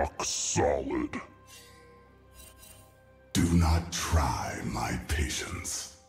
rock solid. Do not try my patience.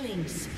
Killing spree.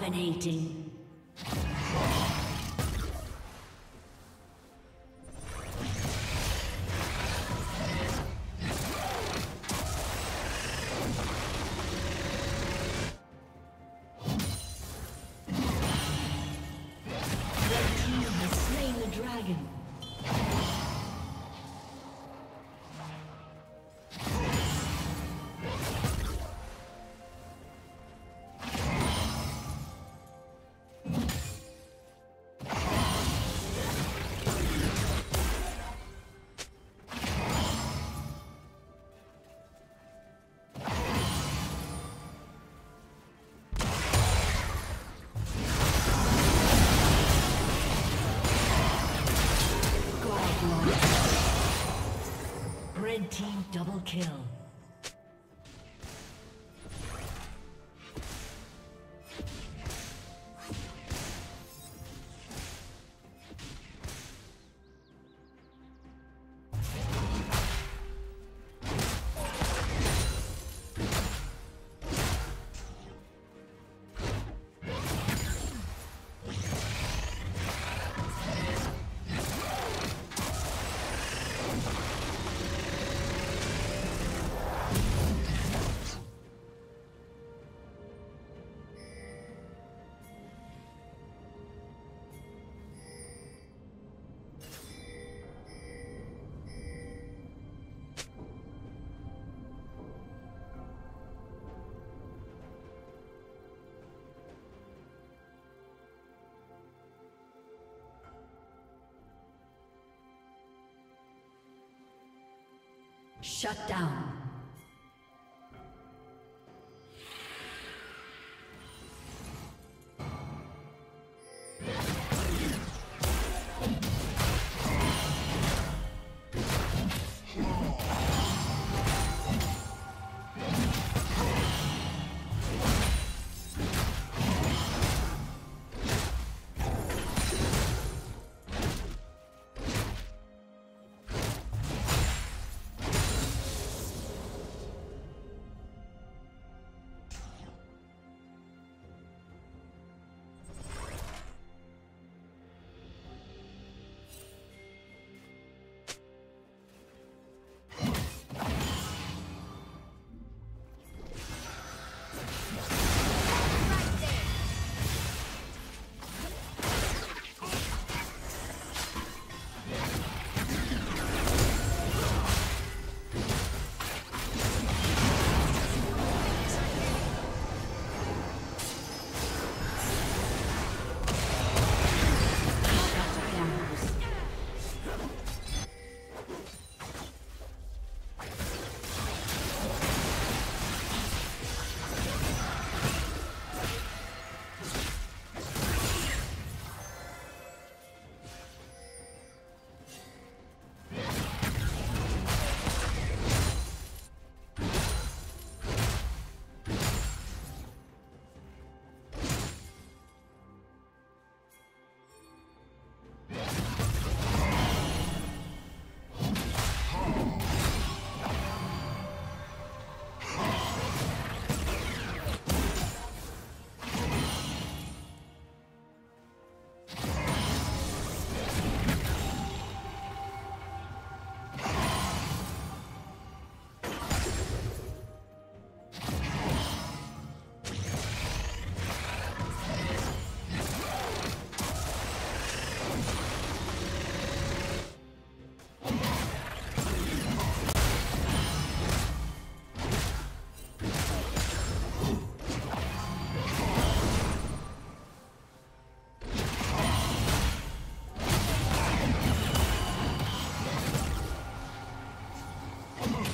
Dominating. Double kill. Shut down. Come on.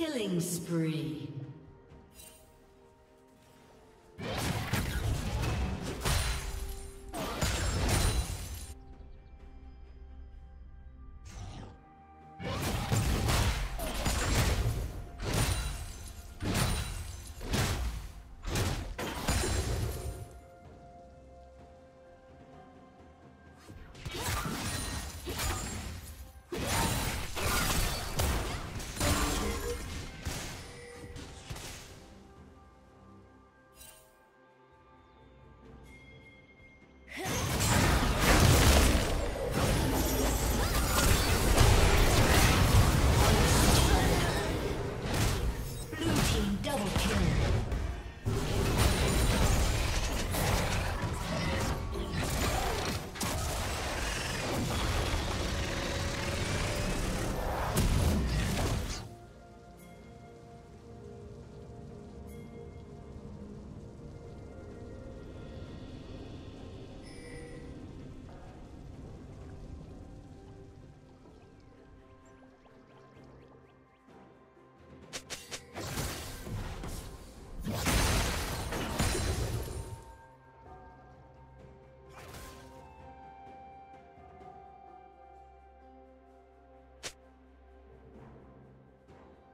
Killing spree.